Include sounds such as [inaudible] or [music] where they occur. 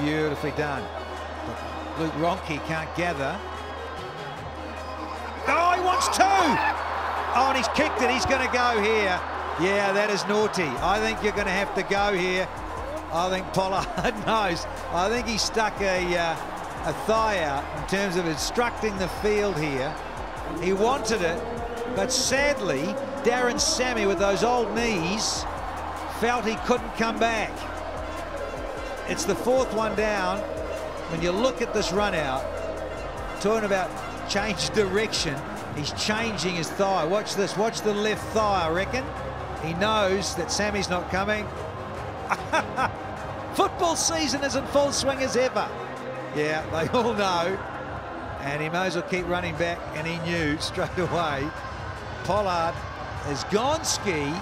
Beautifully done. But Luke Ronchi can't gather. Oh, he wants two. Oh, and he's kicked it. He's going to go here. Yeah, that is naughty. I think you're going to have to go here. I think Pollard [laughs] knows. I think he stuck a, uh, a thigh out in terms of instructing the field here. He wanted it, but sadly, Darren Sammy with those old knees felt he couldn't come back. It's the fourth one down. When you look at this run out, talking about change direction, he's changing his thigh. Watch this, watch the left thigh, I reckon. He knows that Sammy's not coming. [laughs] Football season is in full swing as ever. Yeah, they [laughs] all know. And he may as well keep running back, and he knew [laughs] straight away. Pollard has gone ski.